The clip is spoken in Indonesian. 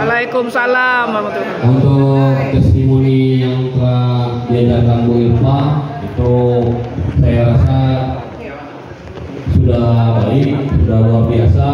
Waalaikumsalam Untuk testimoni yang telah diajarkan Bu Irma itu saya rasa sudah baik, sudah luar biasa.